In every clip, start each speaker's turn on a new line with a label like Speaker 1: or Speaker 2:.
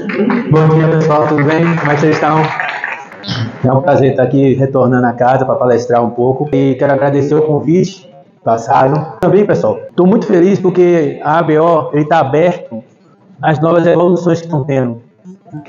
Speaker 1: Bom dia pessoal, tudo bem? Como é que vocês estão? É um prazer estar aqui retornando a casa para palestrar um pouco e quero agradecer o convite passado. Também, pessoal, estou muito feliz porque a ABO está aberto às novas evoluções que estão tendo.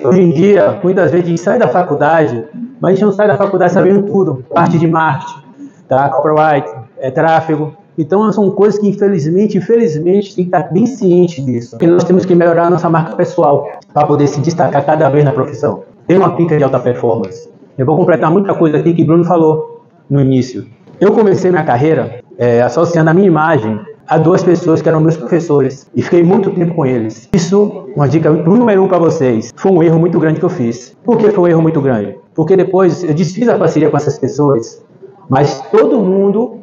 Speaker 1: Hoje em dia, muitas vezes a gente sai da faculdade, mas a gente não sai da faculdade sabendo tudo, parte de marketing, tá? copyright, é tráfego, então são coisas que infelizmente, infelizmente, tem que estar bem ciente disso. E nós temos que melhorar nossa marca pessoal para poder se destacar cada vez na profissão. Ter uma pica de alta performance. Eu vou completar muita coisa aqui que Bruno falou no início. Eu comecei minha carreira é, associando a minha imagem a duas pessoas que eram meus professores e fiquei muito tempo com eles. Isso, uma dica número um para vocês, foi um erro muito grande que eu fiz. Por que foi um erro muito grande? Porque depois eu desfiz a parceria com essas pessoas, mas todo mundo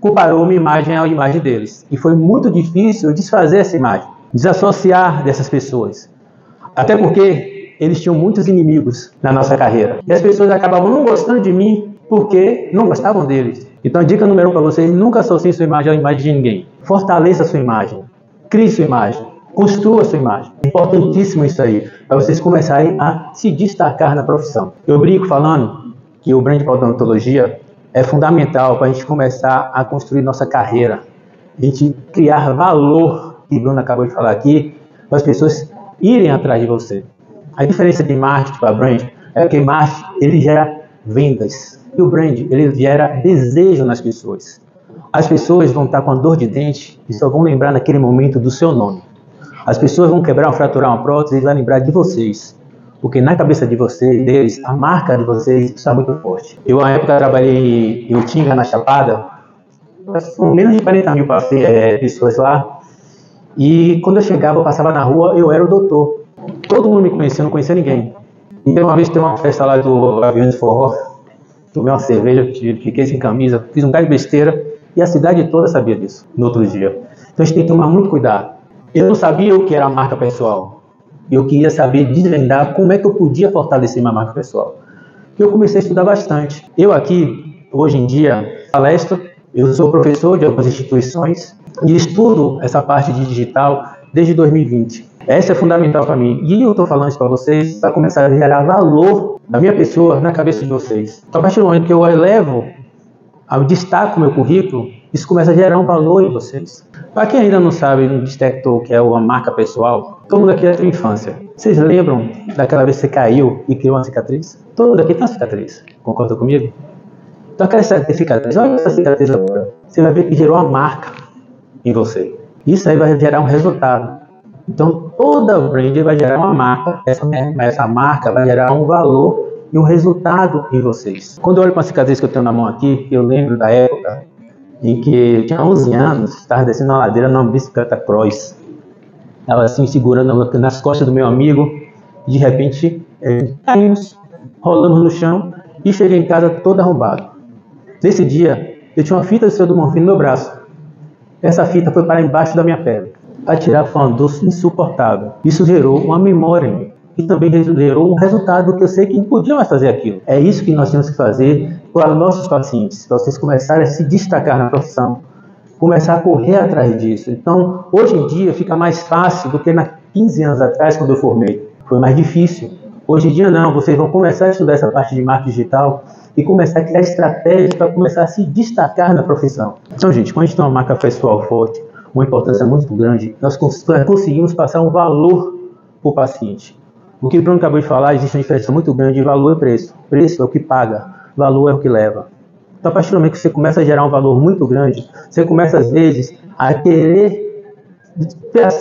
Speaker 1: comparou minha imagem à imagem deles. E foi muito difícil desfazer essa imagem, desassociar dessas pessoas. Até porque eles tinham muitos inimigos na nossa carreira. E as pessoas acabavam não gostando de mim porque não gostavam deles. Então a dica número um para vocês, nunca associe sua imagem à imagem de ninguém. Fortaleça sua imagem. Crie sua imagem. Construa sua imagem. É importantíssimo isso aí, para vocês começarem a se destacar na profissão. Eu brinco falando que o brand odontologia é fundamental para a gente começar a construir nossa carreira, a gente criar valor, que Bruno acabou de falar aqui, para as pessoas irem atrás de você. A diferença de marketing para brand é que marketing ele gera vendas e o brand ele gera desejo nas pessoas. As pessoas vão estar com a dor de dente e só vão lembrar naquele momento do seu nome. As pessoas vão quebrar ou fraturar uma prótese e vão lembrar de vocês. Porque na cabeça de vocês, deles, a marca de vocês está muito forte. Eu, na época, trabalhei em Utinga, na Chapada, com menos de 40 mil é, pessoas lá. E quando eu chegava, eu passava na rua, eu era o doutor. Todo mundo me conhecia, eu não conhecia ninguém. Então, uma vez tem uma festa lá do Avião de Forró, tomei uma cerveja, fiquei sem camisa, fiz um gás de besteira e a cidade toda sabia disso no outro dia. Então a gente tem que tomar muito cuidado. Eu não sabia o que era marca pessoal eu queria saber desvendar como é que eu podia fortalecer minha marca pessoal. Eu comecei a estudar bastante. Eu aqui, hoje em dia, palestro, eu sou professor de algumas instituições e estudo essa parte de digital desde 2020. Essa é fundamental para mim. E eu estou falando isso para vocês para começar a gerar valor da minha pessoa na cabeça de vocês. Então, a partir do momento que eu elevo, eu destaco meu currículo, isso começa a gerar um valor em vocês. Para quem ainda não sabe, detectou que é uma marca pessoal, todo mundo aqui é da sua infância. Vocês lembram daquela vez que você caiu e criou uma cicatriz? Todo mundo aqui tem uma cicatriz. Concorda comigo? Então aquela cicatriz, olha essa cicatriz agora. Você vai ver que gerou uma marca em você. Isso aí vai gerar um resultado. Então toda brand vai gerar uma marca, essa, essa marca vai gerar um valor e um resultado em vocês. Quando eu olho para a cicatriz que eu tenho na mão aqui, eu lembro da época em que eu tinha 11 anos, estava descendo uma ladeira numa bicicleta cross. Estava assim, segurando nas costas do meu amigo, de repente é, caímos, rolamos no chão e cheguei em casa todo arrombado. Nesse dia, eu tinha uma fita de seu do Monfim no meu braço. Essa fita foi para embaixo da minha pele. Para tirar foi uma dor insuportável. Isso gerou uma memória em mim e também gerou um resultado que eu sei que não podia mais fazer aquilo. É isso que nós temos que fazer para nossos pacientes, para vocês começarem a se destacar na profissão, começar a correr atrás disso. Então, hoje em dia fica mais fácil do que na 15 anos atrás, quando eu formei. Foi mais difícil. Hoje em dia não, vocês vão começar a estudar essa parte de marketing digital e começar a criar estratégias para começar a se destacar na profissão. Então, gente, quando a gente tem uma marca pessoal forte, uma importância muito grande, nós conseguimos passar um valor para o paciente. O que o Bruno acabou de falar, existe uma diferença muito grande de valor e preço. Preço é o que paga, valor é o que leva. Então, a partir do momento que você começa a gerar um valor muito grande, você começa, às vezes, a querer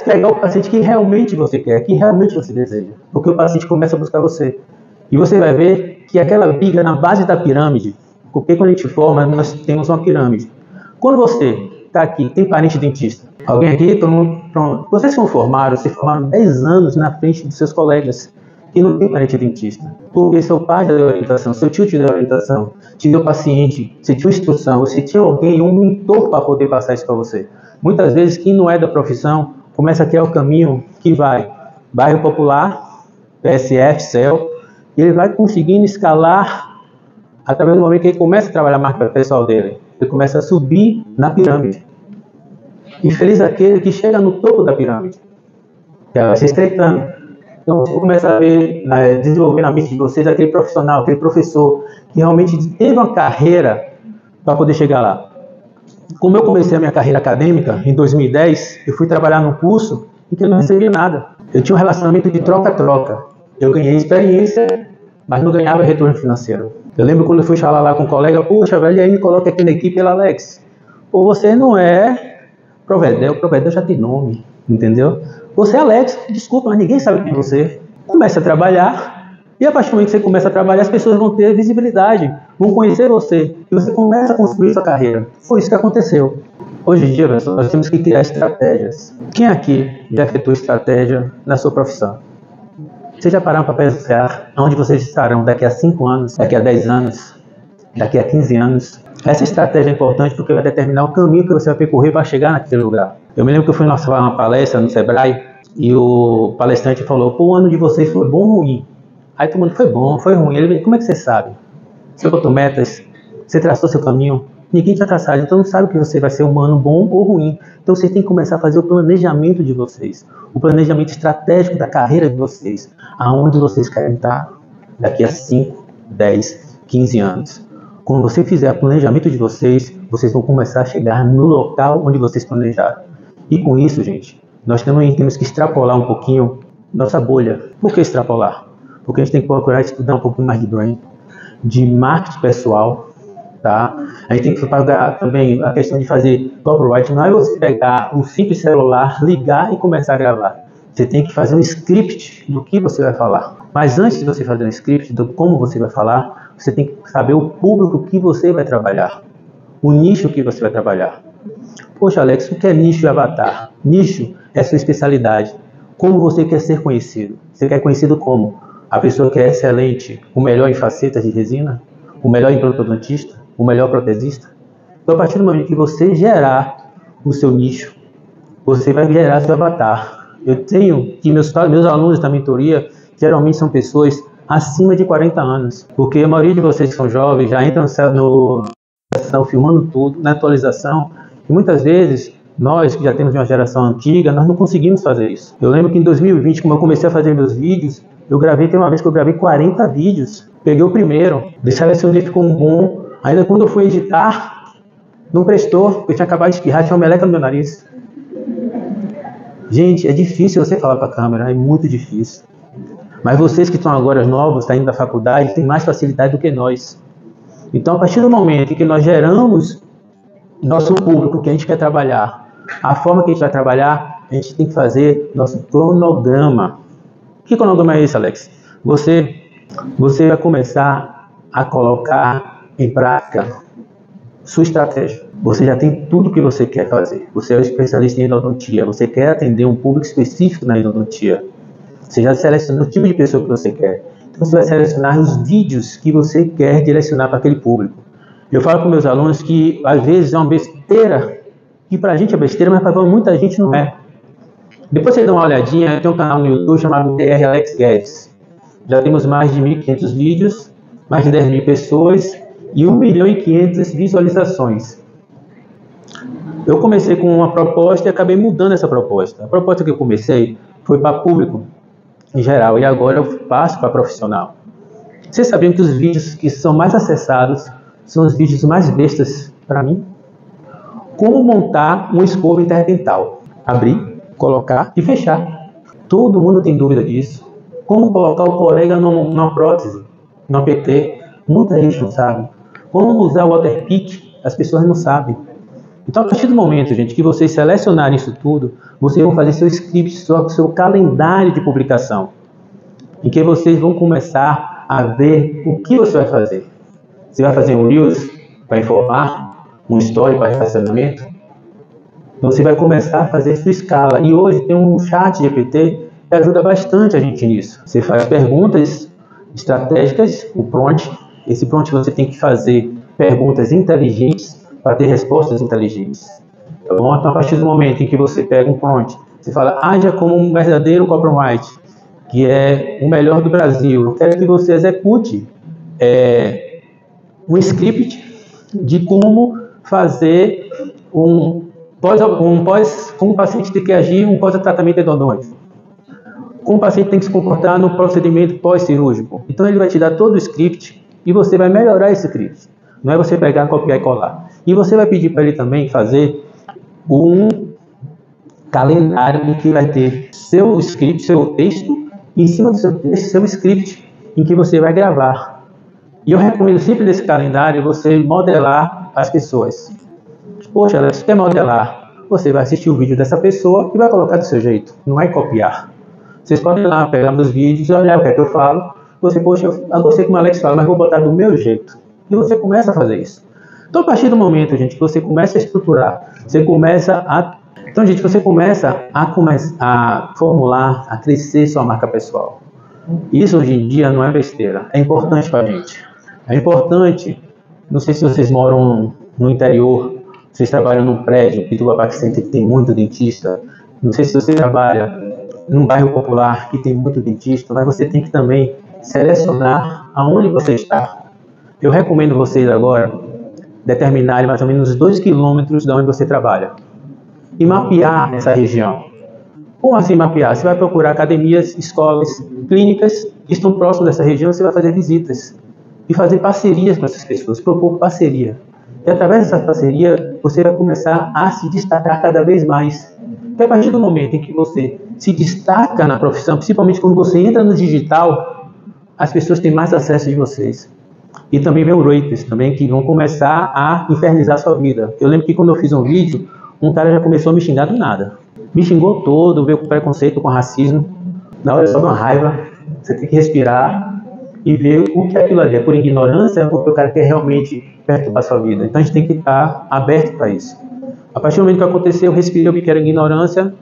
Speaker 1: pegar o paciente que realmente você quer, que realmente você deseja. Porque o paciente começa a buscar você. E você vai ver que aquela biga na base da pirâmide, porque quando a gente forma, nós temos uma pirâmide. Quando você está aqui, tem parente dentista, Alguém aqui? Todo mundo? Pronto. Vocês se formaram, se formaram 10 anos na frente dos seus colegas que não tem parente dentista. Porque seu pai te deu orientação, seu tio te deu orientação, te deu paciente, você tinha instrução, você tinha alguém, um mentor para poder passar isso para você. Muitas vezes, quem não é da profissão, começa a criar o caminho que vai bairro popular, PSF, CEL, e ele vai conseguindo escalar através do momento que ele começa a trabalhar a marca pessoal dele. Ele começa a subir na pirâmide. E feliz aquele que chega no topo da pirâmide. Que ela vai se estreitando. Então você começa a ver, né, desenvolver na mente de vocês aquele profissional, aquele professor que realmente teve uma carreira para poder chegar lá. Como eu comecei a minha carreira acadêmica em 2010, eu fui trabalhar num curso em que eu não recebi nada. Eu tinha um relacionamento de troca-troca. Eu ganhei experiência, mas não ganhava retorno financeiro. Eu lembro quando eu fui falar lá com um colega, puxa, velho, aí me coloca aqui na equipe, ele, Alex, ou você não é Provedel, Provedel já tem nome, entendeu? Você é Alex, desculpa, mas ninguém sabe quem é você. Comece a trabalhar, e a partir do momento que você começa a trabalhar, as pessoas vão ter visibilidade, vão conhecer você, e você começa a construir sua carreira. Foi isso que aconteceu. Hoje em dia, pessoal, nós temos que criar estratégias. Quem aqui já efetuou estratégia na sua profissão? Vocês já pararam para pensar onde vocês estarão daqui a 5 anos, daqui a 10 anos, daqui a 15 anos? Essa estratégia é importante porque vai determinar o caminho que você vai percorrer para chegar naquele lugar. Eu me lembro que eu fui numa uma palestra no Sebrae e o palestrante falou: Pô, o ano de vocês foi bom ou ruim? Aí todo mundo foi bom, foi ruim. Ele como é que você sabe? Você botou metas? Você traçou seu caminho? Ninguém tinha traçado, então não sabe que você vai ser um ano bom ou ruim. Então você tem que começar a fazer o planejamento de vocês, o planejamento estratégico da carreira de vocês, aonde vocês querem estar daqui a 5, 10, 15 anos. Quando você fizer o planejamento de vocês, vocês vão começar a chegar no local onde vocês planejaram. E com isso, gente, nós também temos que extrapolar um pouquinho nossa bolha. Por que extrapolar? Porque a gente tem que procurar estudar um pouquinho mais de brand, de marketing pessoal, tá? A gente tem que pagar também a questão de fazer copyright. Não é você pegar um simples celular, ligar e começar a gravar. Você tem que fazer um script do que você vai falar. Mas antes de você fazer um script do como você vai falar, você tem que saber o público que você vai trabalhar, o nicho que você vai trabalhar. Poxa, Alex, o que é nicho e avatar? Nicho é sua especialidade. Como você quer ser conhecido? Você quer conhecido como? A pessoa que é excelente, o melhor em facetas de resina? O melhor em implantodontia? o melhor protesista? Então, a partir do momento que você gerar o seu nicho, você vai gerar seu avatar. Eu tenho que meus, meus alunos da mentoria geralmente são pessoas acima de 40 anos, porque a maioria de vocês que são jovens já entram no estão filmando tudo na atualização e muitas vezes nós que já temos uma geração antiga, nós não conseguimos fazer isso. Eu lembro que em 2020, quando eu comecei a fazer meus vídeos, eu gravei, tem uma vez que eu gravei 40 vídeos. Peguei o primeiro, selecionei, ficou um bom, Ainda quando eu fui editar, não prestou, eu tinha acabado de espirrar, tinha uma meleca no meu nariz. Gente, é difícil você falar para a câmera, é muito difícil. Mas vocês que estão agora novos, saindo da faculdade, têm mais facilidade do que nós. Então, a partir do momento que nós geramos nosso público que a gente quer trabalhar, a forma que a gente vai trabalhar, a gente tem que fazer nosso cronograma. Que cronograma é esse, Alex? Você, você vai começar a colocar em prática sua estratégia. Você já tem tudo o que você quer fazer. Você é um especialista em endodontia. Você quer atender um público específico na endodontia. Você já seleciona o tipo de pessoa que você quer. Então você vai selecionar os vídeos que você quer direcionar para aquele público. Eu falo com meus alunos que às vezes é uma besteira, que para a gente é besteira, mas para muita gente não é. Depois você dá uma olhadinha, tem um canal no YouTube chamado DR Alex Guedes. Já temos mais de 1.500 vídeos, mais de 10 mil pessoas e 1 milhão e 500 visualizações. Eu comecei com uma proposta e acabei mudando essa proposta. A proposta que eu comecei foi para público em geral e agora eu passo para profissional. Vocês sabiam que os vídeos que são mais acessados são os vídeos mais bestas para mim? Como montar um escova interdental? Abrir, colocar e fechar. Todo mundo tem dúvida disso. Como colocar o colega numa prótese, numa PT? Muita gente não sabe. Como usar o Waterpik, as pessoas não sabem. Então, a partir do momento, gente, que vocês selecionarem isso tudo, vocês vão fazer seu script, seu, seu calendário de publicação, em que vocês vão começar a ver o que você vai fazer. Você vai fazer um Reels para informar, um Story para relacionamento. Então, você vai começar a fazer sua escala. E hoje tem um chat GPT que ajuda bastante a gente nisso. Você faz perguntas estratégicas, o prompt, esse prompt você tem que fazer perguntas inteligentes para ter respostas inteligentes. Tá bom? Então, a partir do momento em que você pega um prompt, você fala, haja como um verdadeiro copyright, que é o melhor do Brasil. Eu quero que você execute é, um script de como fazer um pós, um pós como o paciente tem que agir um pós-tratamento endodôntico. como o paciente tem que se comportar no procedimento pós-cirúrgico. Então ele vai te dar todo o script e você vai melhorar esse script. Não é você pegar, copiar e colar. E você vai pedir para ele também fazer um calendário que vai ter seu script, seu texto, e em cima do seu texto, seu script, em que você vai gravar. E eu recomendo sempre nesse calendário você modelar as pessoas. Poxa, você quer modelar? Você vai assistir o vídeo dessa pessoa e vai colocar do seu jeito, não é copiar. Vocês podem ir lá, pegar meus vídeos, olhar o que é que eu falo. Você, poxa, eu gostei como Alex fala, mas vou botar do meu jeito. E você começa a fazer isso. Então, a partir do momento, gente, que você começa a estruturar, você começa a. Então, gente, você começa a, come... a formular, a crescer sua marca pessoal. Isso hoje em dia não é besteira, é importante para a gente. É importante, não sei se vocês moram no interior, vocês trabalham num prédio, Pituba Center, que tem muito dentista, não sei se você trabalha num bairro popular que tem muito dentista, mas você tem que também selecionar aonde você está. Eu recomendo vocês agora determinarem mais ou menos 2 quilômetros de onde você trabalha e mapear essa região. Como assim mapear? Você vai procurar academias, escolas, clínicas que estão próximas dessa região, você vai fazer visitas e fazer parcerias com essas pessoas, propor parceria. E através dessa parceria, você vai começar a se destacar cada vez mais. Porque a partir do momento em que você se destaca na profissão, principalmente quando você entra no digital, as pessoas têm mais acesso de vocês. E também vem o raters também que vão começar a infernizar a sua vida. Eu lembro que quando eu fiz um vídeo, um cara já começou a me xingar do nada. Me xingou todo, veio com preconceito, com racismo. Na hora só uma raiva, você tem que respirar e ver o que é aquilo ali. É por ignorância ou porque o cara quer realmente perturbar a sua vida. Então a gente tem que estar aberto para isso. A partir do momento que aconteceu, eu respirei, vi que era ignorância,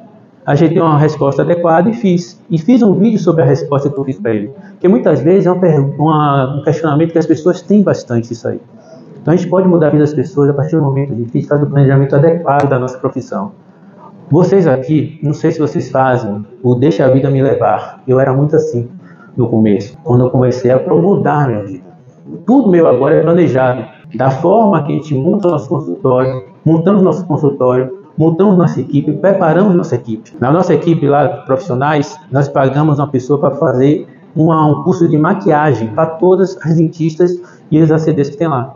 Speaker 1: ajeitei uma resposta adequada e fiz. E fiz um vídeo sobre a resposta que eu fiz para ele. Porque muitas vezes é uma, um questionamento que as pessoas têm bastante isso aí. Então a gente pode mudar a vida das pessoas a partir do momento que a gente faz o planejamento adequado da nossa profissão. Vocês aqui, não sei se vocês fazem o deixa a vida me levar. Eu era muito assim no começo, quando eu comecei a mudar minha vida. Tudo meu agora é planejado. Da forma que a gente monta nosso consultório, montamos nosso consultório, montamos nossa equipe, preparamos nossa equipe. Na nossa equipe lá, profissionais, nós pagamos uma pessoa para fazer uma, um curso de maquiagem para todas as dentistas e as ACDs que tem lá.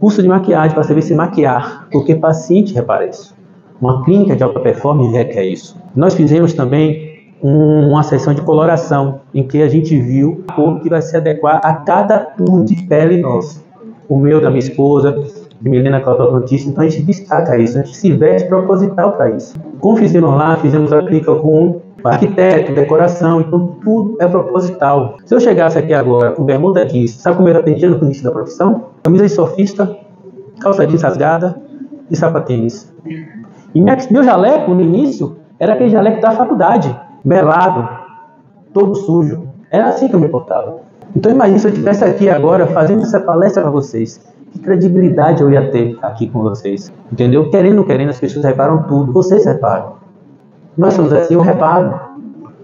Speaker 1: Curso de maquiagem para saber se maquiar, porque paciente repara isso. Uma clínica de alta performance requer isso. Nós fizemos também uma sessão de coloração, em que a gente viu como que vai se adequar a cada tom de pele nosso. O meu, da minha esposa, de Milena Caldocontista, então a gente destaca isso, a gente se veste proposital para isso. Como fizemos lá, fizemos a clínica com arquiteto, decoração, então tudo é proposital. Se eu chegasse aqui agora com bermuda jeans, sabe como eu atendia no início da profissão? Camisa de sofista, calça jeans rasgada e sapatênis. E meu jaleco no início era aquele jaleco da faculdade, belado, todo sujo. Era assim que eu me portava. Então imagine se eu estivesse aqui agora fazendo essa palestra para vocês que credibilidade eu ia ter aqui com vocês? Entendeu? Querendo ou querendo, as pessoas reparam tudo. Vocês reparam. Nós somos assim, eu reparo.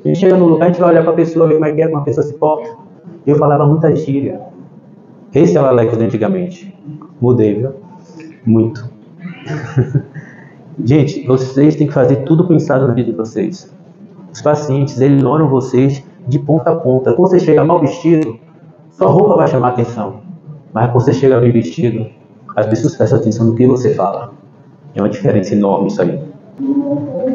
Speaker 1: A gente chega no lugar, a gente vai olhar para a pessoa, ver como é que é uma pessoa se porta. Eu falava muita gíria. Esse é o Alex de antigamente. Mudei, viu? Muito. gente, vocês têm que fazer tudo pensado na vida de vocês. Os pacientes, eles ignoram vocês de ponta a ponta. Quando você chega mal vestido, sua roupa vai chamar atenção. Mas quando você chega bem vestido, as pessoas prestam atenção no que você fala. É uma diferença enorme isso aí.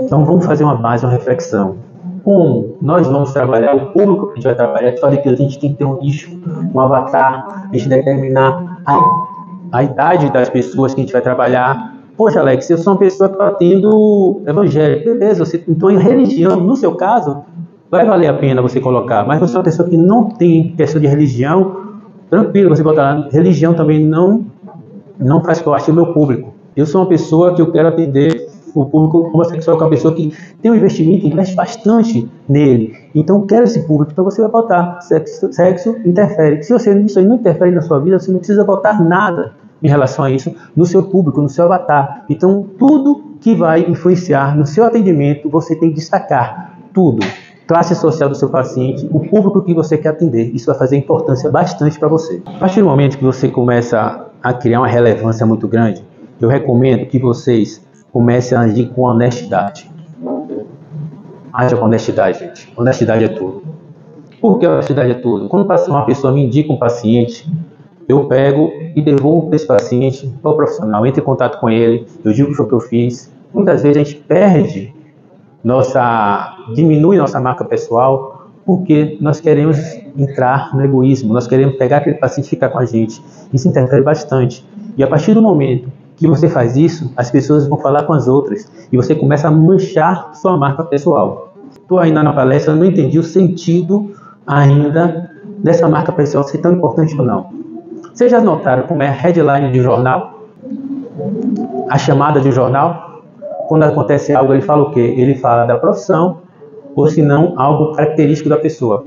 Speaker 1: Então vamos fazer uma base, uma reflexão. Como nós vamos trabalhar, o público que a gente vai trabalhar, eu falei que a gente tem que ter um nicho, um avatar, a gente determinar a, a idade das pessoas que a gente vai trabalhar. Poxa, Alex, eu sou uma pessoa que está tendo evangelho. Beleza, você, então em religião, no seu caso, vai valer a pena você colocar. Mas você é uma pessoa que não tem questão de religião, tranquilo você botar. Religião também não, não faz parte do meu público. Eu sou uma pessoa que eu quero atender o público homossexual, que é uma pessoa que tem um investimento, investe bastante nele. Então, quero esse público. Então, você vai botar sexo, sexo interfere. Se você isso aí não interfere na sua vida, você não precisa botar nada em relação a isso no seu público, no seu avatar. Então, tudo que vai influenciar no seu atendimento, você tem que destacar. Tudo classe social do seu paciente, o público que você quer atender. Isso vai fazer importância bastante para você. A partir do momento que você começa a criar uma relevância muito grande, eu recomendo que vocês comecem a agir com honestidade. Haja com honestidade, gente. Honestidade é tudo. Por que honestidade é tudo? Quando uma pessoa me indica um paciente, eu pego e devolvo para esse paciente para o profissional, entre em contato com ele, eu digo o que eu fiz. Muitas vezes a gente perde nossa, diminui nossa marca pessoal porque nós queremos entrar no egoísmo, nós queremos pegar aquele paciente e ficar com a gente. Isso interfere bastante. E a partir do momento que você faz isso, as pessoas vão falar com as outras e você começa a manchar sua marca pessoal. Estou ainda na palestra, não entendi o sentido ainda dessa marca pessoal ser tão importante ou não. Vocês já notaram como é a headline de jornal? A chamada de jornal? Quando acontece algo, ele fala o quê? Ele fala da profissão, ou se não, algo característico da pessoa.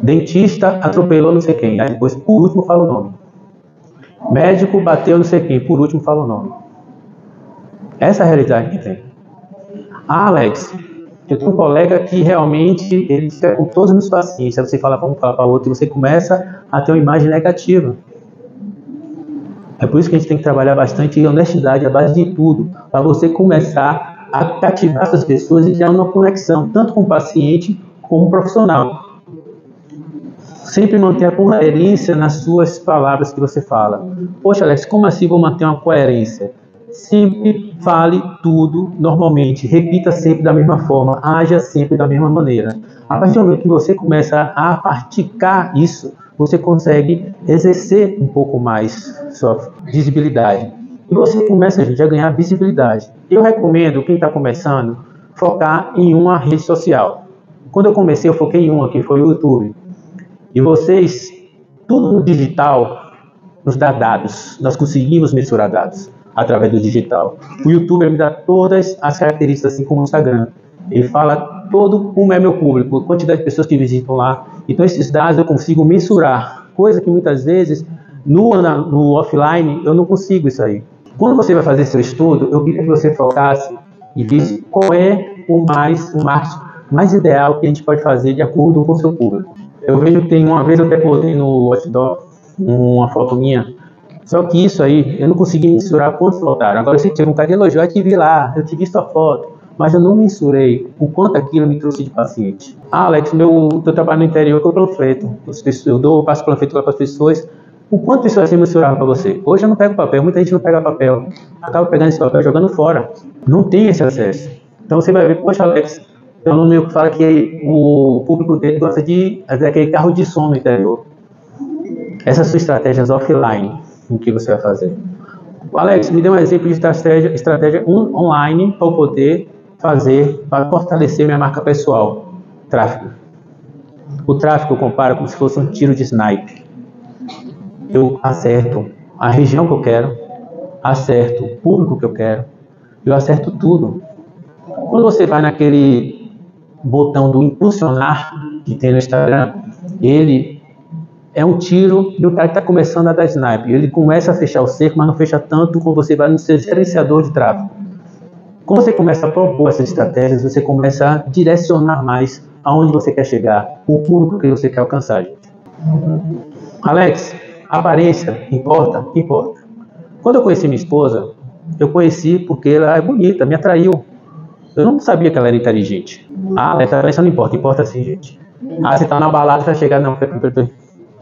Speaker 1: Dentista atropelou não sei quem, aí depois, por último, fala o nome. Médico bateu não sei quem, por último, fala o nome. Essa é a realidade que tem. Ah, Alex, eu tenho um colega que realmente ele fica com todos os meus pacientes. Aí você fala para um, fala para outro, e você começa a ter uma imagem negativa. É por isso que a gente tem que trabalhar bastante honestidade, a base de tudo, para você começar a cativar essas pessoas e criar uma conexão, tanto com o paciente como com o profissional. Sempre manter a coerência nas suas palavras que você fala. Poxa, Alex, como assim vou manter uma coerência? Sempre fale tudo normalmente, repita sempre da mesma forma, haja sempre da mesma maneira. A partir do momento que você começa a praticar isso, você consegue exercer um pouco mais sua visibilidade. E você começa, gente, a ganhar visibilidade. Eu recomendo, quem está começando, focar em uma rede social. Quando eu comecei, eu foquei em uma, que foi o YouTube. E vocês, tudo no digital nos dá dados. Nós conseguimos mensurar dados através do digital. O YouTube me dá todas as características, assim como o Instagram. Ele fala todo como é meu público, a quantidade de pessoas que visitam lá. Então, esses dados eu consigo mensurar, coisa que muitas vezes no, no offline eu não consigo isso aí. Quando você vai fazer seu estudo, eu queria que você focasse e visse qual é o mais, o mais, mais ideal que a gente pode fazer de acordo com o seu público. Eu vejo que tem uma vez eu até postei no Watchdog uma foto minha só que isso aí, eu não consegui mensurar quantos faltaram. Agora, se tiver um cara elogiou, eu te vi lá, eu te vi sua foto, mas eu não mensurei o quanto aquilo me trouxe de paciente. Ah, Alex, meu, eu trabalho no interior com panfleto. Eu dou, passo panfleto lá para as pessoas. O quanto isso vai ser mensurável para você? Hoje eu não pego papel, muita gente não pega papel. Acaba pegando esse papel jogando fora. Não tem esse acesso. Então você vai ver, poxa, Alex, tem um aluno meu que fala que o público dele gosta de fazer aquele carro de som no interior. Essas são estratégias offline o que você vai fazer. Alex, me dê um exemplo de estratégia, estratégia online para eu poder fazer, para fortalecer minha marca pessoal. Tráfego. O tráfego eu comparo como se fosse um tiro de snipe. Eu acerto a região que eu quero, acerto o público que eu quero, eu acerto tudo. Quando você vai naquele botão do impulsionar que tem no Instagram, ele é um tiro e o cara está começando a dar snipe. Ele começa a fechar o cerco, mas não fecha tanto como você vai no seu gerenciador de tráfego. Quando você começa a propor essas estratégias, você começa a direcionar mais aonde você quer chegar, o público que você quer alcançar. Alex, aparência importa? Importa. Quando eu conheci minha esposa, eu conheci porque ela é bonita, me atraiu. Eu não sabia que ela era inteligente. Ah, essa aparência não importa, importa sim, gente. Ah, você tá na balada, vai chegar, não,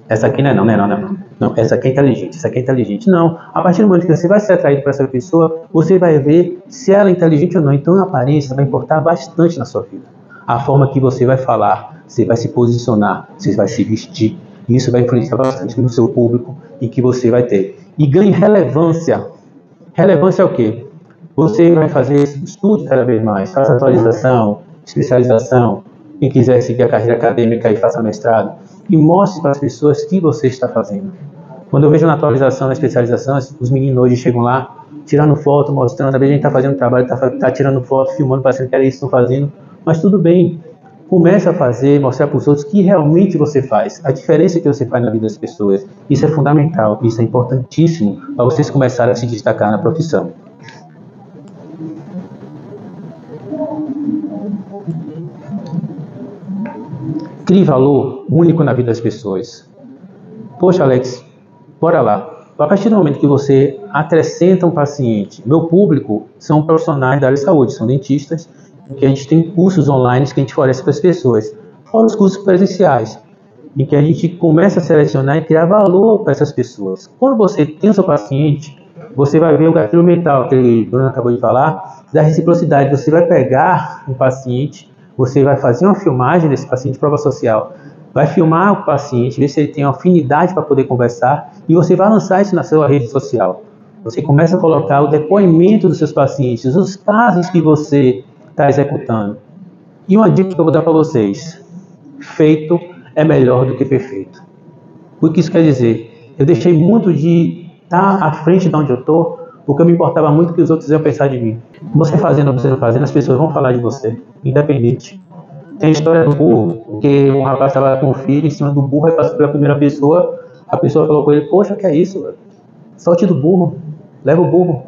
Speaker 1: essa aqui não é não, não é não, não, não. Essa aqui é inteligente, essa aqui é inteligente. Não, a partir do momento que você vai ser atraído por essa pessoa, você vai ver se ela é inteligente ou não. Então a aparência vai importar bastante na sua vida. A forma que você vai falar, você vai se posicionar, você vai se vestir. Isso vai influenciar bastante no seu público e que você vai ter. E ganhe relevância. Relevância é o quê? Você vai fazer estudo cada vez mais, faça atualização, especialização. Quem quiser seguir a carreira acadêmica e faça mestrado, e mostre para as pessoas que você está fazendo. Quando eu vejo na atualização, na especialização, os meninos hoje chegam lá, tirando foto, mostrando, às vezes a gente está fazendo trabalho, está tá tirando foto, filmando, parecendo que era isso estão fazendo, mas tudo bem. Comece a fazer, mostrar para os outros que realmente você faz, a diferença que você faz na vida das pessoas. Isso é fundamental, isso é importantíssimo para vocês começarem a se destacar na profissão. Crie valor único na vida das pessoas. Poxa, Alex, bora lá. A partir do momento que você acrescenta um paciente, meu público são profissionais da área de saúde, são dentistas que a gente tem cursos online que a gente fornece para as pessoas, fora os cursos presenciais, em que a gente começa a selecionar e criar valor para essas pessoas. Quando você tem o seu paciente, você vai ver o gatilho mental que o Bruno acabou de falar, da reciprocidade. Você vai pegar um paciente, você vai fazer uma filmagem desse paciente, prova social, vai filmar o paciente, ver se ele tem afinidade para poder conversar e você vai lançar isso na sua rede social. Você começa a colocar o depoimento dos seus pacientes, os casos que você está executando. E uma dica que eu vou dar para vocês: feito é melhor do que perfeito. O que isso quer dizer? Eu deixei muito de estar tá à frente de onde eu estou, porque eu me importava muito que os outros iam pensar de mim. Você fazendo ou você não fazendo, as pessoas vão falar de você, independente. Tem a história do burro, que um rapaz estava com um filho em cima do burro e passou pela primeira pessoa, a pessoa falou com ele, poxa, que é isso? Solte do burro, leva o burro.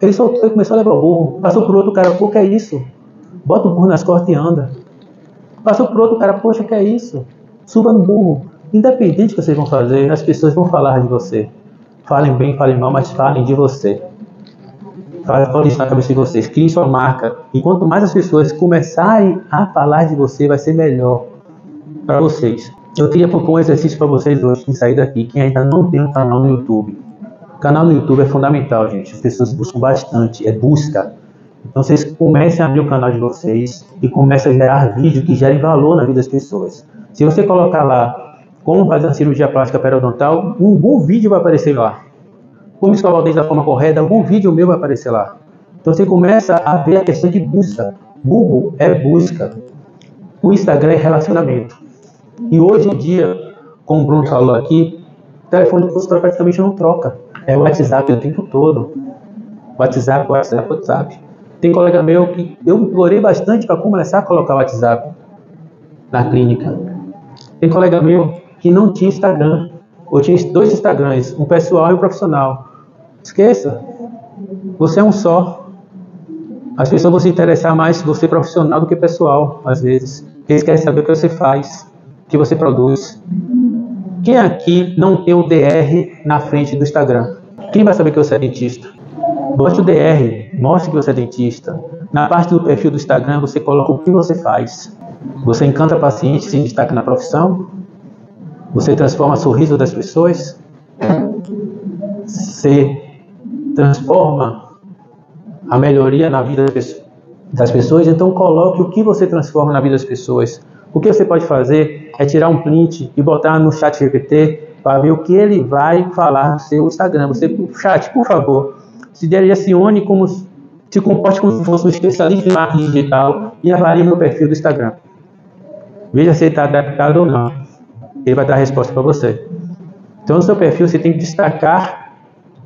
Speaker 1: Ele soltou e começou a levar o burro. Passou por outro cara, pô, que é isso? Bota o burro nas costas e anda. Passou por outro cara, poxa, que é isso? Suba no burro. Independente do que vocês vão fazer, as pessoas vão falar de você. Falem bem, falem mal, mas falem de você. Falem isso na cabeça de vocês. Criem sua marca. E quanto mais as pessoas começarem a falar de você, vai ser melhor para vocês. Eu queria propor um exercício para vocês hoje, em sair daqui, quem ainda não tem um canal no YouTube. O canal no YouTube é fundamental, gente. As pessoas buscam bastante, é busca. Então vocês comecem a abrir o canal de vocês e comecem a gerar vídeos que gerem valor na vida das pessoas. Se você colocar lá como fazer a cirurgia plástica periodontal, um bom vídeo vai aparecer lá. Como escovar o dente da forma correta, algum vídeo meu vai aparecer lá. Então você começa a ver a questão de busca. Google é busca. O Instagram é relacionamento. E hoje em dia, como o Bruno falou aqui, o telefone do consultório praticamente não troca. É o WhatsApp o tempo todo. WhatsApp, WhatsApp, WhatsApp. Tem colega meu que eu implorei bastante para começar a colocar o WhatsApp na clínica. Tem colega meu que não tinha Instagram, ou tinha dois Instagrams, um pessoal e um profissional. Esqueça, você é um só. As pessoas vão se interessar mais se você profissional do que pessoal, às vezes. Eles querem saber o que você faz, o que você produz. Quem aqui não tem o DR na frente do Instagram? Quem vai saber que você é dentista? Bote o DR, mostre que você é dentista. Na parte do perfil do Instagram, você coloca o que você faz. Você encanta pacientes, se destaca na profissão. Você transforma o sorriso das pessoas. Você transforma a melhoria na vida das pessoas. Então coloque o que você transforma na vida das pessoas. O que você pode fazer é tirar um print e botar no chat GPT para ver o que ele vai falar no seu Instagram. Você, chat, por favor, se direcione como se comporte como se fosse um especialista em marketing digital e avalie meu perfil do Instagram. Veja se está adaptado ou não. Ele vai dar a resposta para você. Então, no seu perfil, você tem que destacar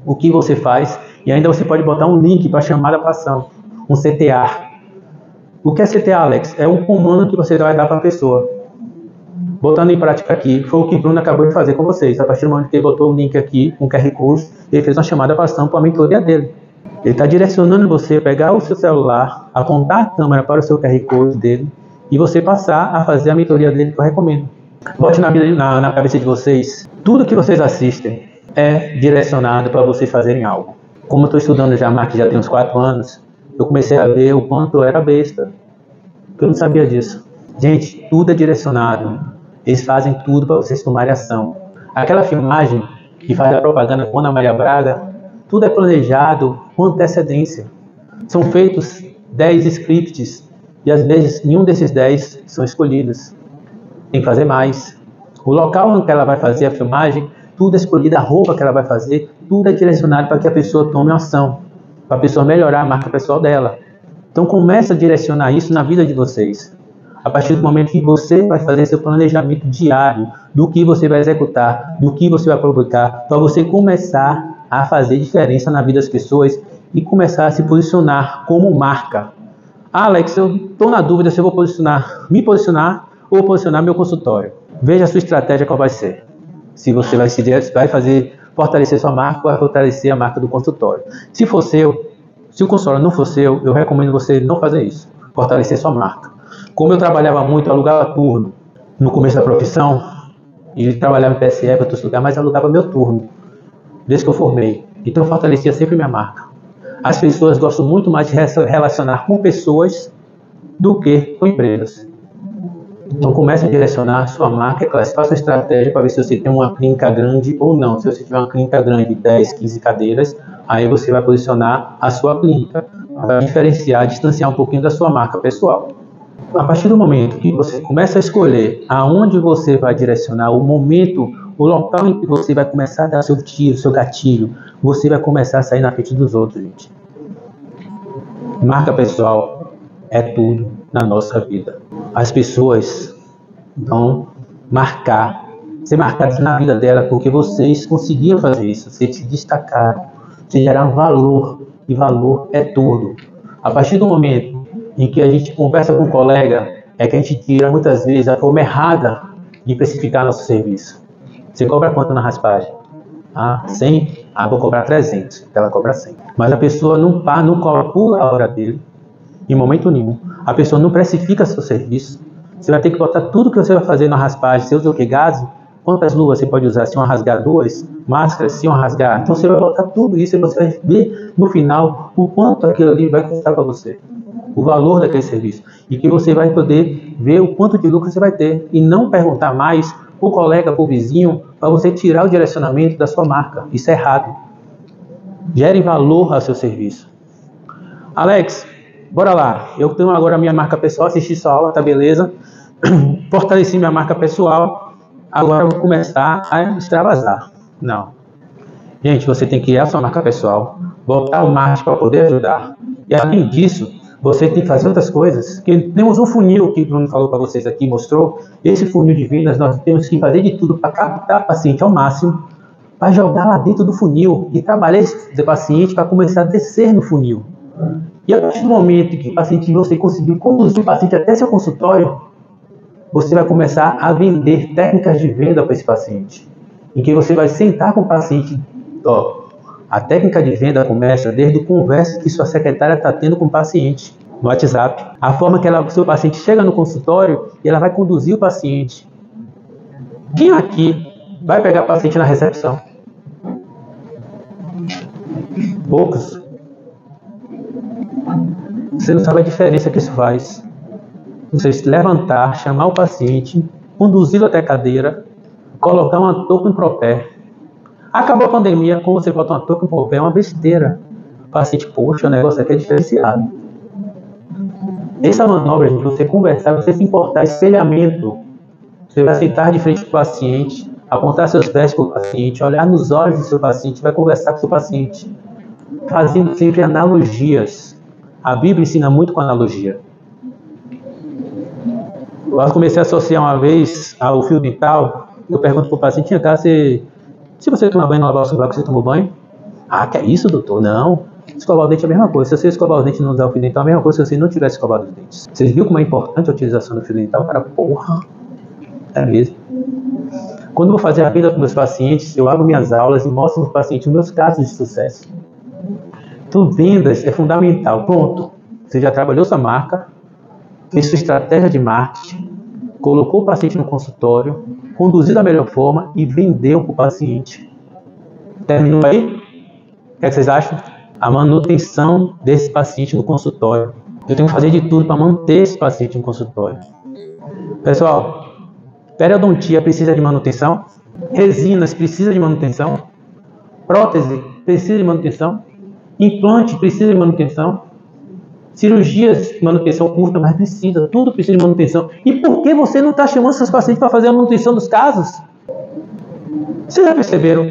Speaker 1: o que você faz e ainda você pode botar um link para chamada para ação, um CTA. O que é CTA, Alex? É um comando que você vai dar para a pessoa. Botando em prática aqui, foi o que o Bruno acabou de fazer com vocês. A partir do momento que ele botou o link aqui, um QR Code, ele fez uma chamada para ação para a mentoria dele. Ele está direcionando você a pegar o seu celular, apontar a câmera para o seu QR Code dele e você passar a fazer a mentoria dele que eu recomendo. Bote na, na, na cabeça de vocês, tudo que vocês assistem é direcionado para vocês fazerem algo. Como eu estou estudando já marketing já tem uns 4 anos, eu comecei a ver o quanto eu era besta. Eu não sabia disso. Gente, tudo é direcionado. Eles fazem tudo para vocês tomarem ação. Aquela filmagem que faz a propaganda com a Maria Braga, tudo é planejado com antecedência. São feitos 10 scripts e às vezes nenhum desses 10 são escolhidos. Tem que fazer mais. O local onde ela vai fazer a filmagem, tudo é escolhido, a roupa que ela vai fazer, tudo é direcionado para que a pessoa tome ação, para a pessoa melhorar a marca pessoal dela. Então comece a direcionar isso na vida de vocês. A partir do momento que você vai fazer seu planejamento diário do que você vai executar, do que você vai publicar, para você começar a fazer diferença na vida das pessoas e começar a se posicionar como marca. Alex, eu estou na dúvida se eu vou posicionar, me posicionar ou posicionar meu consultório. Veja a sua estratégia qual vai ser. Se você vai, se, vai fazer fortalecer sua marca vai fortalecer a marca do consultório. Se for seu, se o consultório não for seu, eu recomendo você não fazer isso. Fortalecer sua marca. Como eu trabalhava muito, alugava turno no começo da profissão, e trabalhava em PSE para outros lugares, mas alugava meu turno, desde que eu formei. Então eu fortalecia sempre minha marca. As pessoas gostam muito mais de relacionar com pessoas do que com empresas. Então comece a direcionar sua marca, faça uma estratégia para ver se você tem uma clínica grande ou não. Se você tiver uma clínica grande de 10, 15 cadeiras, aí você vai posicionar a sua clínica para diferenciar, distanciar um pouquinho da sua marca pessoal. A partir do momento que você começa a escolher aonde você vai direcionar, o momento, o local em que você vai começar a dar seu tiro, seu gatilho, você vai começar a sair na frente dos outros, gente. Marca pessoal é tudo na nossa vida. As pessoas vão marcar, ser marcadas na vida dela porque vocês conseguiram fazer isso, vocês se destacaram, vocês geraram valor e valor é tudo. A partir do momento em que a gente conversa com um colega, é que a gente tira muitas vezes a forma errada de precificar nosso serviço. Você cobra quanto na raspagem? Ah, 100? Ah, vou cobrar 300. Ela cobra 100. Mas a pessoa não, pá, não por a hora dele, em momento nenhum. A pessoa não precifica seu serviço. Você vai ter que botar tudo que você vai fazer na raspagem. Você usa o que? Gás? Quantas luvas você pode usar? Se uma rasgar duas? Máscaras, se uma rasgar. Então você vai botar tudo isso e você vai ver no final o quanto aquilo ali vai custar para você o valor daquele serviço e que você vai poder ver o quanto de lucro você vai ter e não perguntar mais para o colega, para o vizinho, para você tirar o direcionamento da sua marca. Isso é errado. Gere valor ao seu serviço. Alex, bora lá. Eu tenho agora a minha marca pessoal, assisti sua aula, tá beleza? Fortaleci minha marca pessoal. Agora eu vou começar a extravasar. Não. Gente, você tem que criar sua marca pessoal, botar o marketing para poder ajudar. E além disso, você tem que fazer outras coisas. Que temos um funil que o Bruno falou para vocês aqui, mostrou. Esse funil de vendas, nós temos que fazer de tudo para captar paciente ao máximo, para jogar lá dentro do funil e trabalhar esse paciente para começar a descer no funil. E a partir do momento que o paciente você conseguiu conduzir o paciente até seu consultório, você vai começar a vender técnicas de venda para esse paciente. Em que você vai sentar com o paciente, ó, a técnica de venda começa desde o conversa que sua secretária está tendo com o paciente no WhatsApp. A forma que ela, seu paciente chega no consultório e ela vai conduzir o paciente. Quem aqui vai pegar paciente na recepção? Poucos. Você não sabe a diferença que isso faz. Você levantar, chamar o paciente, conduzi-lo até a cadeira, colocar uma touca em propé, Acabou a pandemia, como você bota uma touca em pé, é uma besteira. O paciente, poxa, o negócio aqui é diferenciado. Essa manobra de você conversar, você se importar, espelhamento. Você vai sentar de frente para o paciente, apontar seus pés para o paciente, olhar nos olhos do seu paciente, vai conversar com o seu paciente, fazendo sempre analogias. A Bíblia ensina muito com analogia. Eu comecei a associar uma vez ao fio dental. Eu pergunto para o paciente: cá, você se você tomar banho e lavar o sovaco, você tomou banho? Ah, que é isso, doutor? Não. Escovar o dente é a mesma coisa. Se você escovar o dente e não usar o fio dental, é a mesma coisa se você não tivesse escovado os dentes. Vocês viram como é importante a utilização do fio dental? Cara, porra. É mesmo. Quando eu vou fazer a vida com meus pacientes, eu abro minhas aulas e mostro para os pacientes os meus casos de sucesso. Então, vendas é fundamental. Pronto. Você já trabalhou sua marca, fez sua estratégia de marketing, colocou o paciente no consultório, conduziu da melhor forma e vendeu para o paciente. Terminou aí? O que, é que vocês acham? A manutenção desse paciente no consultório. Eu tenho que fazer de tudo para manter esse paciente no consultório. Pessoal, periodontia precisa de manutenção? Resinas precisa de manutenção? Prótese precisa de manutenção? Implante precisa de manutenção? cirurgias manutenção curta, mas precisa, tudo precisa de manutenção. E por que você não está chamando seus pacientes para fazer a manutenção dos casos? Vocês já perceberam?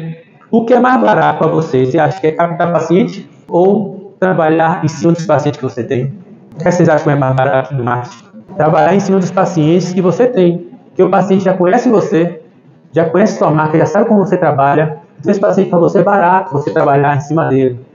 Speaker 1: O que é mais barato para você? Você acha que é captar paciente ou trabalhar em cima dos pacientes que você tem? O que vocês acham que é mais barato do marketing? Trabalhar em cima dos pacientes que você tem. Que o paciente já conhece você, já conhece sua marca, já sabe como você trabalha. Esse paciente para você é barato você trabalhar em cima dele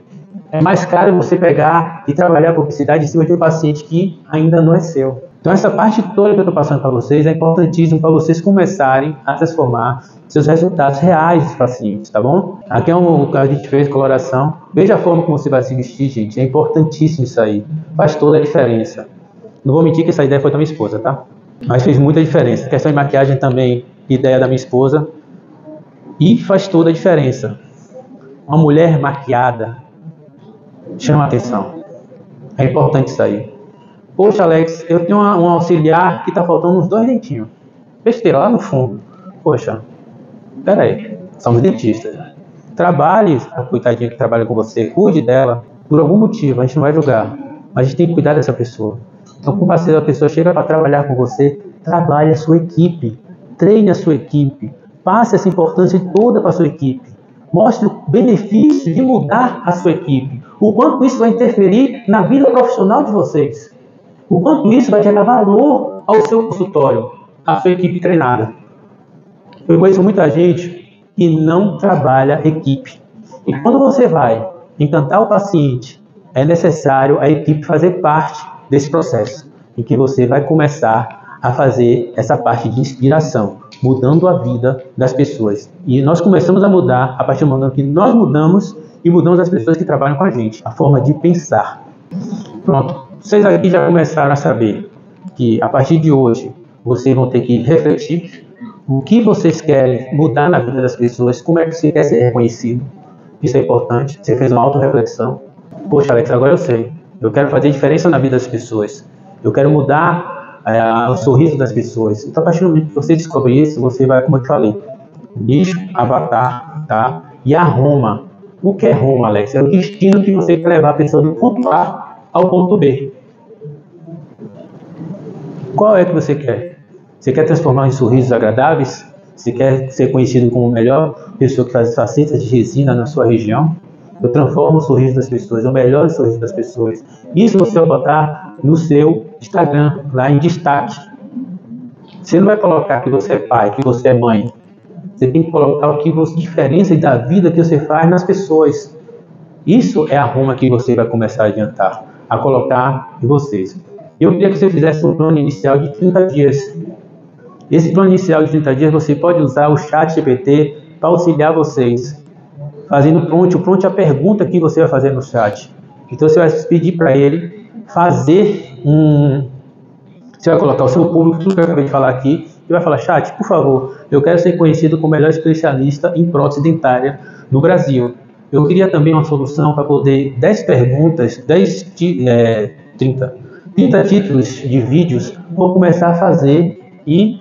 Speaker 1: é mais caro você pegar e trabalhar a publicidade em cima de um paciente que ainda não é seu. Então essa parte toda que eu estou passando para vocês é importantíssimo para vocês começarem a transformar seus resultados reais dos pacientes, tá bom? Aqui é um que a gente fez coloração. Veja a forma como você vai se vestir, gente. É importantíssimo isso aí. Faz toda a diferença. Não vou mentir que essa ideia foi da minha esposa, tá? Mas fez muita diferença. A questão de maquiagem também, ideia da minha esposa. E faz toda a diferença. Uma mulher maquiada, chama atenção. É importante isso aí. Poxa, Alex, eu tenho uma, um auxiliar que está faltando uns dois dentinhos. Besteira, lá no fundo. Poxa, peraí, somos dentistas. Trabalhe, a coitadinha que trabalha com você, cuide dela. Por algum motivo, a gente não vai julgar. Mas a gente tem que cuidar dessa pessoa. Então, como a pessoa chega para trabalhar com você, trabalhe a sua equipe, treine a sua equipe, passe essa importância toda para a sua equipe. Mostre o benefício de mudar a sua equipe. O quanto isso vai interferir na vida profissional de vocês. O quanto isso vai gerar valor ao seu consultório, à sua equipe treinada. Eu conheço muita gente que não trabalha equipe. E quando você vai encantar o paciente, é necessário a equipe fazer parte desse processo, em que você vai começar a fazer essa parte de inspiração, mudando a vida das pessoas. E nós começamos a mudar a partir do momento que nós mudamos e mudamos as pessoas que trabalham com a gente, a forma de pensar. Pronto, vocês aqui já começaram a saber que a partir de hoje vocês vão ter que refletir o que vocês querem mudar na vida das pessoas, como é que você quer ser reconhecido. Isso é importante. Você fez uma auto-reflexão. Poxa, Alex, agora eu sei. Eu quero fazer diferença na vida das pessoas. Eu quero mudar é, o sorriso das pessoas. Então, a partir do momento que você descobre isso, você vai, como eu te falei, nicho, avatar, tá? E a Roma. O que é Roma, Alex? É o destino que você quer levar a pessoa do ponto A ao ponto B. Qual é que você quer? Você quer transformar em sorrisos agradáveis? Você quer ser conhecido como a melhor pessoa que faz facetas de resina na sua região? Eu transformo o sorriso das pessoas, eu melhoro o sorriso das pessoas. Isso você vai botar no seu Instagram, lá em destaque. Você não vai colocar que você é pai, que você é mãe. Você tem que colocar o que você diferença da vida que você faz nas pessoas. Isso é a Roma que você vai começar a adiantar, a colocar em vocês. Eu queria que você fizesse um plano inicial de 30 dias. Esse plano inicial de 30 dias você pode usar o chat GPT para auxiliar vocês fazendo prompt. O prompt é a pergunta que você vai fazer no chat. Então você vai pedir para ele fazer um. Você vai colocar o seu público, tudo que eu acabei de falar aqui, e vai falar: chat, por favor, eu quero ser conhecido como o melhor especialista em prótese dentária no Brasil. Eu queria também uma solução para poder 10 perguntas, 10, é, 30, 30 títulos de vídeos, vou começar a fazer e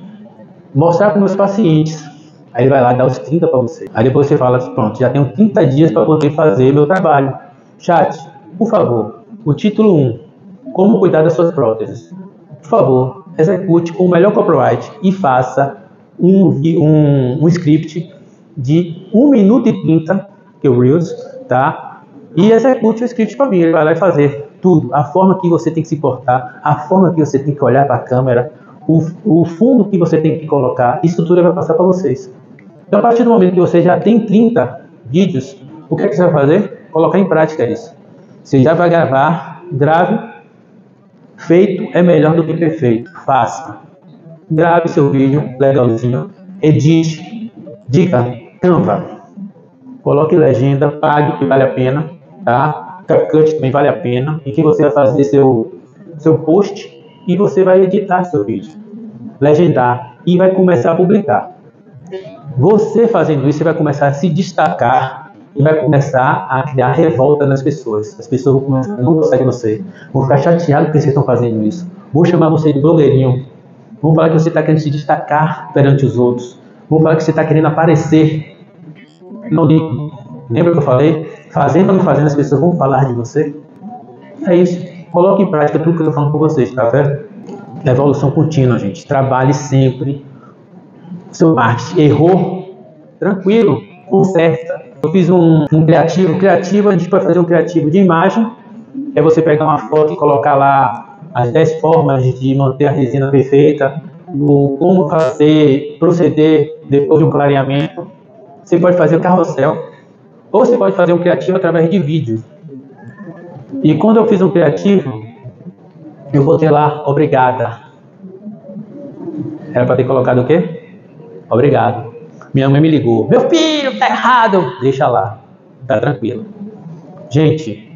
Speaker 1: mostrar para meus pacientes Aí ele vai lá dar os 30 para você. Aí depois você fala, pronto, já tenho 30 dias para poder fazer meu trabalho. Chat, por favor, o título 1, como cuidar das suas próteses. Por favor, execute o melhor copyright e faça um, um, um script de 1 minuto e 30, que é o Reels, tá? E execute o script para mim. Ele vai lá e fazer tudo. A forma que você tem que se portar, a forma que você tem que olhar para a câmera, o, o fundo que você tem que colocar, isso tudo vai passar para vocês. Então, a partir do momento que você já tem 30 vídeos, o que, é que você vai fazer? Colocar em prática isso. Você já vai gravar, grave. Feito é melhor do que perfeito. Faça. Grave seu vídeo legalzinho. Edite. Dica: Canva. Coloque legenda, pague que vale a pena. Tá? CapCut também vale a pena. E que você vai fazer seu, seu post e você vai editar seu vídeo. Legendar e vai começar a publicar. Você fazendo isso, você vai começar a se destacar e vai começar a criar revolta nas pessoas. As pessoas vão começar a não gostar de você, vão ficar chateadas porque vocês estão fazendo isso. Vou chamar você de blogueirinho. Vão falar que você está querendo se destacar perante os outros. Vão falar que você está querendo aparecer. Não digo. Lembra que eu falei? Fazendo ou não fazendo, as pessoas vão falar de você. É isso. Coloque em prática tudo que eu estou falando com vocês, tá vendo? Evolução contínua, gente. Trabalhe sempre seu marketing. Errou? Tranquilo, conserta. Eu fiz um, um criativo. Criativo, a gente pode fazer um criativo de imagem. É você pegar uma foto e colocar lá as 10 formas de manter a resina perfeita, o, como fazer, proceder depois de um clareamento. Você pode fazer um carrossel. Ou você pode fazer um criativo através de vídeo. E quando eu fiz um criativo, eu botei lá, obrigada. Era para ter colocado o quê? Obrigado. Minha mãe me ligou. Meu filho, tá errado. Deixa lá. Tá tranquilo. Gente,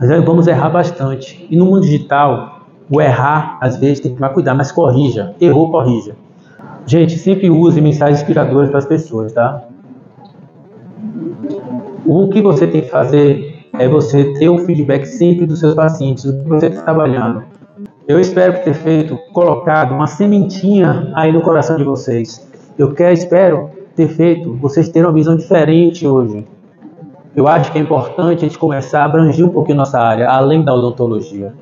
Speaker 1: nós vamos errar bastante. E no mundo digital, o errar, às vezes, tem que tomar cuidado, mas corrija. Errou, corrija. Gente, sempre use mensagens inspiradoras para as pessoas, tá? O que você tem que fazer é você ter o feedback sempre dos seus pacientes, do que você está trabalhando. Eu espero ter feito, colocado uma sementinha aí no coração de vocês. Eu quero, espero ter feito vocês terem uma visão diferente hoje. Eu acho que é importante a gente começar a abranger um pouquinho nossa área, além da odontologia.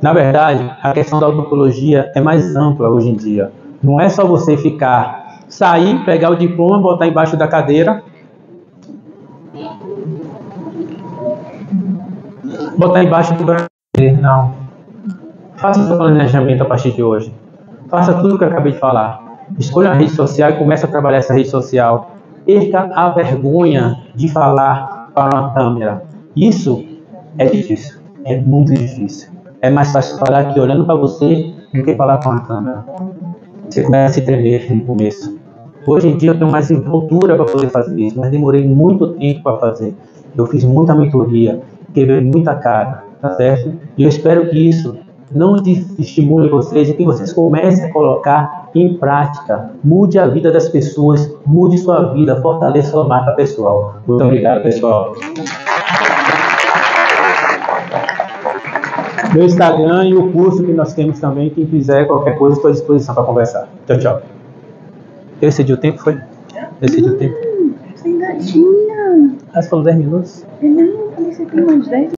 Speaker 1: Na verdade, a questão da odontologia é mais ampla hoje em dia. Não é só você ficar, sair, pegar o diploma, botar embaixo da cadeira, botar embaixo do braço. Não. Faça seu planejamento a partir de hoje. Faça tudo o que eu acabei de falar. Escolha uma rede social e comece a trabalhar essa rede social. Perca a vergonha de falar para uma câmera. Isso é difícil. É muito difícil. É mais fácil falar aqui olhando para você do que falar com a câmera. Você começa a se tremer no começo. Hoje em dia eu tenho mais envoltura para poder fazer isso, mas demorei muito tempo para fazer. Eu fiz muita mentoria, quebrei muita cara, tá certo? E eu espero que isso não estimule vocês e que vocês comecem a colocar em prática. Mude a vida das pessoas, mude sua vida, fortaleça sua marca pessoal. Muito obrigado, pessoal. Meu Instagram e o curso que nós temos também. Quem quiser, qualquer coisa, estou à disposição para conversar. Tchau, tchau. Eu excedi o tempo, foi? Eu excedi o tempo.
Speaker 2: Você ainda tinha.
Speaker 1: Ah, falou 10 minutos?
Speaker 2: Não, falei que você tem mais 10